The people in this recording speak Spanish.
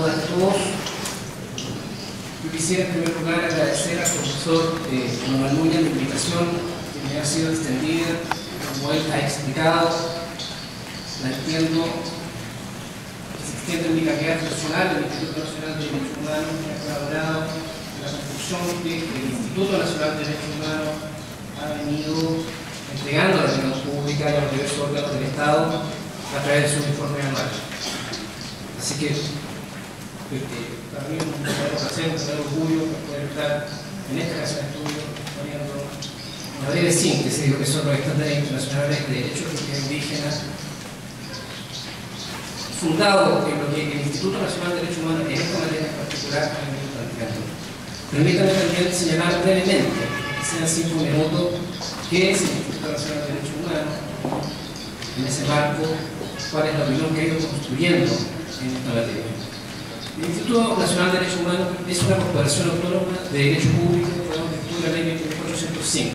todas y todos. Yo quisiera en primer lugar agradecer al profesor eh, Manuel la invitación que me ha sido extendida, como él ha explicado, la entiendo, se en mi carrera profesional, el Instituto Nacional de Derechos Humanos, que ha colaborado en la construcción que el Instituto Nacional de Derechos Humanos ha venido entregando a la opinión pública y a los diversos órganos del Estado a través de su informe anual. Así que eh, para mí es un placer, un orgullo poder estar en esta casa de estudio poniendo una breve síntesis de lo que son los estándares internacionales de derechos indígenas fundado en lo que el Instituto Nacional de Derechos Humanos en esta materia en particular ha venido. Permítanme también señalar brevemente, que sean cinco minutos, qué es el Instituto Nacional de Derechos Humanos, en ese marco, cuál es la opinión que ha ido construyendo en esta materia. El Instituto Nacional de Derechos Humanos es una corporación autónoma de derecho público, decir la ley 2405.